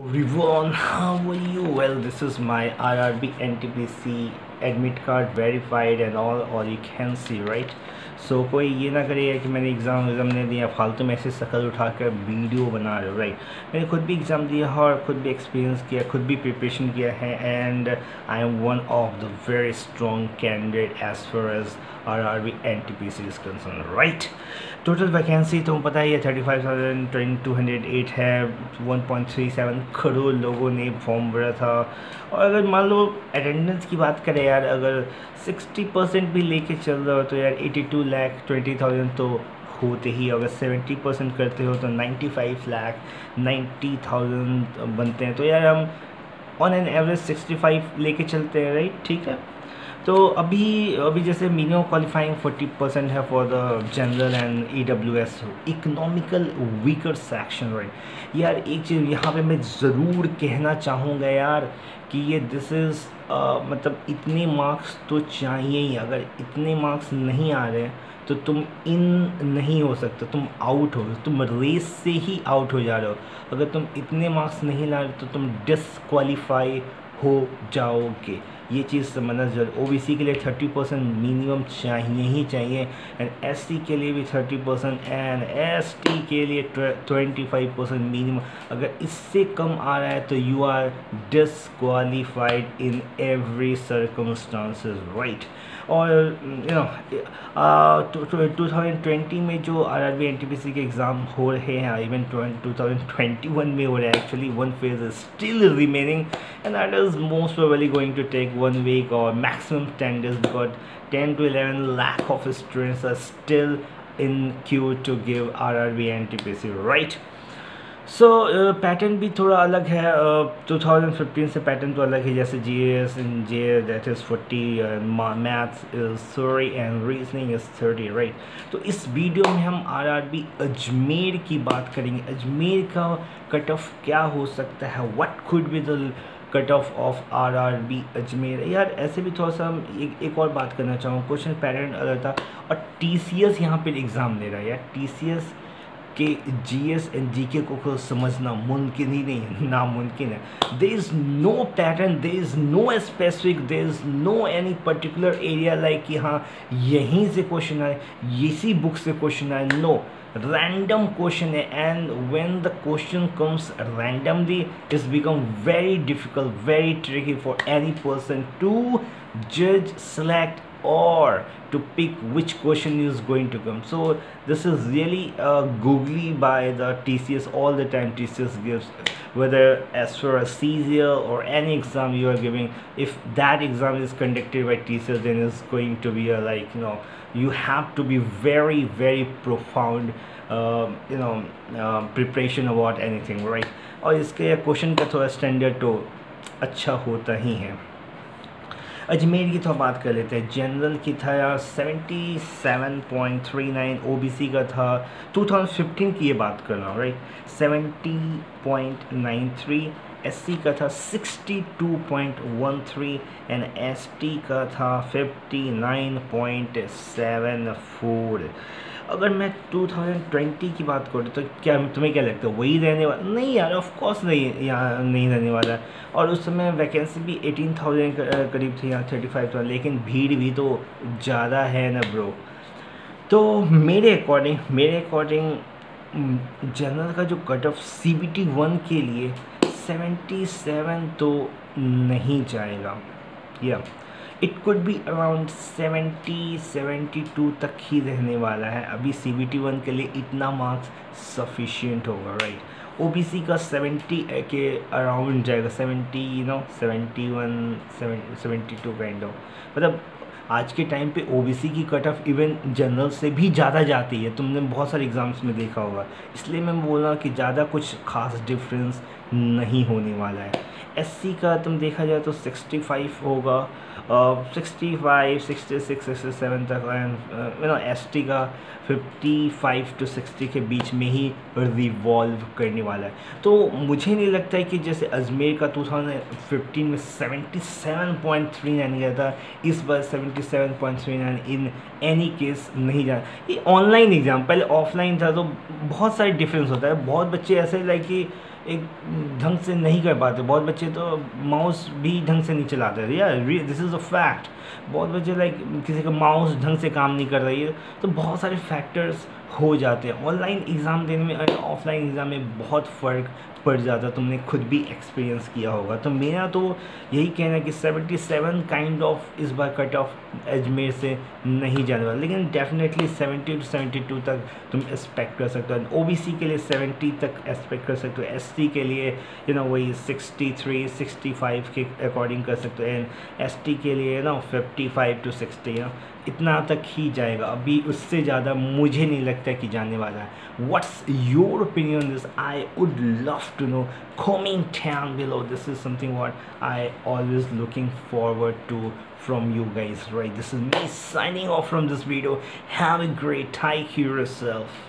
everyone how are you? Well this is my rrb ntpc admit card verified and all or you can see right so so, कोई ये ना करेगा कि मैंने exam exam नहीं दिया फालतू में ऐसे शक्ल उठा कर वीडियो बना रहे हो राइट मैंने खुद भी एग्ज़ाम दिया है और खुद भी एक्सपीरियंस किया खुद भी प्रिपरेशन किया है and I am one of the very strong candidate as far as R R B N T P C concern right total vacancy तो पता ही है thirty five thousand twenty two hundred eight है one point three seven crore लोगों ने form भरा था। और अगर मान लो अटेंडेंस की बात करें यार अगर सिक्सटी परसेंट भी लेके चल रहा हो तो यार eighty two lakh twenty thousand तो होते ही। अगर सेवेंटी परसेंट करते हो तो ninety five lakh ninety thousand बनते हैं। तो यार हम on an average sixty five लेके चलते हैं राइट ठीक है? तो अभी अभी जैसे मिनिमम क्वालिफाइंग फोर्टी परसेंट है for the general and E W S economical weaker section right यार, एक चीज़ यहाँ पे मैं ज़रूर कहना चाहूँगा यार कि ये दिस इज़ मतलब इतने मार्क्स तो चाहिए ही, अगर इतने मार्क्स नहीं आ रहे तो तुम इन नहीं हो सकते, तुम आउट हो, तुम रेस से ही आउट हो जा रहे हो। अगर तुम इतने मार्क्स नहीं ला रहे तो तुम डिसक्वालीफाई हो जाओगे। ये चीज़ समझना ज़रूर। ओ बी सी के लिए थर्टी परसेंट मिनिमम चाहिए ही चाहिए। एंड एस सी के लिए भी thirty percent and S T के लिए ट्वेंटी फाइव परसेंट मिनिमम अगर इससे कम आ रहा है तो you are disqualified in every circumstances right और you know two thousand twenty में जो R R B N T P C के एग्ज़ाम हो रहे हैं even two thousand twenty one में हो रहे हैं actually one phase is still remaining and that is most probably going to take one week or maximum 10 days because 10 to 11 lakh of students are still in queue to give RRB and TPC right? So pattern uh, भी थोड़ा अलग है two thousand fifteen से pattern तो अलग है जैसे G S in J that is forty maths is sorry and reasoning is thirty right तो इस वीडियो में हम आर आर बी अजमेर की बात करेंगे। अजमेर का कट ऑफ़ क्या हो सकता है? What would be the cut off of R R B Ajmer? यार ऐसे भी थोड़ा सा हम एक, एक और बात करना चाहूँ। क्वेश्चन पैटर्न अलग था। और टी सी एस यहाँ पर एग्ज़ाम ले रहा है। यार टी सी एस कि G S and G K को समझना मुमकिन ही नहीं है, नामुमकिन है। There is no pattern there is no specific there is no any particular area like कि हाँ यहीं से क्वेश्चन आए, इसी बुक से क्वेश्चन आए। नो रैंडम क्वेश्चन है। And when the question comes randomly it's become very difficult very tricky for any person to जज select or to pick which question is going to come so this is really uh, googly by the TCS all the time TCS gives whether as for a CZL or any exam you are giving if that exam is conducted by TCS then it's going to be a like you know you have to be very very profound uh, you know uh, preparation about anything right और इसके question का थोड़ा standard तो अच्छा होता ही है अजमेर की तो बात कर लेते हैं। जनरल की था यार बी सी का था। 2015 की ये बात कर रहा हूँ राइट 70.93 एससी का था 62.13 एंड एसटी का था 59.74 अगर मैं 2020 की बात करूँ तो क्या तुम्हें क्या लगता है वही रहने वाला? नहीं यार ऑफ़ कोर्स नहीं यहाँ नहीं रहने वाला और उस समय वैकेंसी भी 18,000 करीब थी यहाँ 35,000 लेकिन भीड़ भी तो ज़्यादा है ना ब्रो तो मेरे अकॉर्डिंग मेरे अकॉर्डिंग जनरल का जो cut off C B T one के लिए 77 तो नहीं जाएगा। या yeah. It could be around seventy seventy two तक ही रहने वाला है। अभी सी बी टी वन के लिए इतना मार्क्स सफिशियंट होगा राइट ओ बी सी का सेवेंटी के अराउंड जाएगा। Seventy you know seventy one seventy two kind of मतलब आज के टाइम पे ओबीसी की कट ऑफ़ इवन जनरल से भी ज़्यादा जाती है। तुमने बहुत सारे एग्ज़ाम्स में देखा होगा। इसलिए मैं बोल रहा कि ज़्यादा कुछ खास डिफरेंस नहीं होने वाला है। एससी का तुम देखा जाए तो 65 होगा। Sixty five sixty six sixty seven तक यू नो एस टी का फिफ्टी फाइव टू सिक्सटी के बीच में ही रिवॉल्व करने वाला है। तो मुझे नहीं लगता है कि जैसे अजमेर का टू थाउज़ेंड फिफ्टीन में seventy seven point three nine गया था, इस बार seventy seven point three nine in any case नहीं जा ये ऑनलाइन एग्ज़ाम पहले ऑफलाइन था तो बहुत सारे डिफरेंस होता है। बहुत बच्चे ऐसे लाइक कि एक ढंग से नहीं कर पाते। बहुत बच्चे तो माउस भी ढंग से नहीं चलाते या दिस इज़ अ फैक्ट बहुत बच्चे लाइक किसी का माउस ढंग से काम नहीं कर रही है। तो बहुत सारे फैक्टर्स हो जाते हैं। ऑनलाइन एग्ज़ाम देने में और ऑफलाइन एग्ज़ाम में बहुत फ़र्क पड़ जाता तुमने खुद भी एक्सपीरियंस किया होगा। तो मेरा तो यही कहना है कि 77 काइंड ऑफ़ इस बार कट ऑफ़ अजमेर से नहीं जाने वाला। लेकिन डेफिनेटली 70 टू 72 तक तुम एक्सपेक्ट कर सकते हो। ओबीसी के लिए 70 तक एक्सपेक्ट कर सकते हो। एस के लिए यू नो वही 63 65 के अकॉर्डिंग कर सकते हो। एंड एस के लिए ना 55 टू 60 ना इतना तक ही जाएगा। अभी उससे ज़्यादा मुझे नहीं लगता कि जाने वाला है what's your opinion this I would love to know comment down below this is something what i always looking forward to from you guys right this is me signing off from this video have a great take care yourself